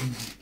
Mm-hmm.